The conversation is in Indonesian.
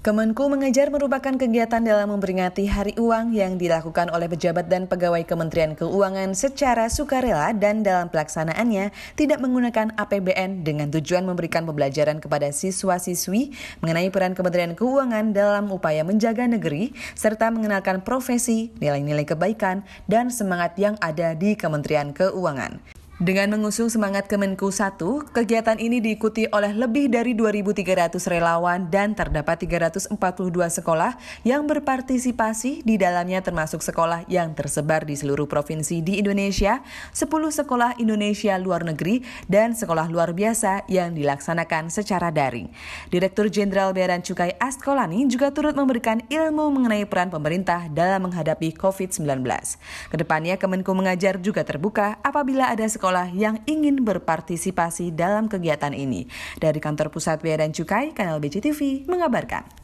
Kemenku Mengajar merupakan kegiatan dalam memperingati Hari Uang yang dilakukan oleh pejabat dan pegawai Kementerian Keuangan secara sukarela dan dalam pelaksanaannya tidak menggunakan APBN dengan tujuan memberikan pembelajaran kepada siswa-siswi mengenai peran Kementerian Keuangan dalam upaya menjaga negeri serta mengenalkan profesi, nilai-nilai kebaikan, dan semangat yang ada di Kementerian Keuangan. Dengan mengusung semangat Kemenku 1, kegiatan ini diikuti oleh lebih dari 2.300 relawan dan terdapat 342 sekolah yang berpartisipasi di dalamnya termasuk sekolah yang tersebar di seluruh provinsi di Indonesia, 10 sekolah Indonesia luar negeri, dan sekolah luar biasa yang dilaksanakan secara daring. Direktur Jenderal Bea Cukai Askolani juga turut memberikan ilmu mengenai peran pemerintah dalam menghadapi COVID-19. Ke depannya Kemenku Mengajar juga terbuka apabila ada sekolah sekolah yang ingin berpartisipasi dalam kegiatan ini. Dari Kantor Pusat Bea dan Cukai, Kanal BCTV mengabarkan.